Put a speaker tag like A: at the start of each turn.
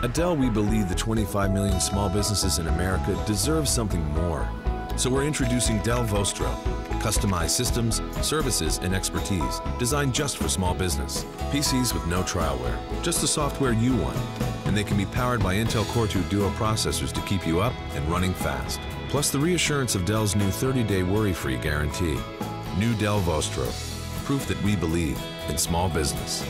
A: At Dell, we believe the 25 million small businesses in America deserve something more. So we're introducing Dell Vostro, customized systems, services, and expertise designed just for small business. PCs with no trialware, just the software you want. And they can be powered by Intel Core 2 Duo processors to keep you up and running fast. Plus the reassurance of Dell's new 30-day worry-free guarantee. New Dell Vostro, proof that we believe in small business.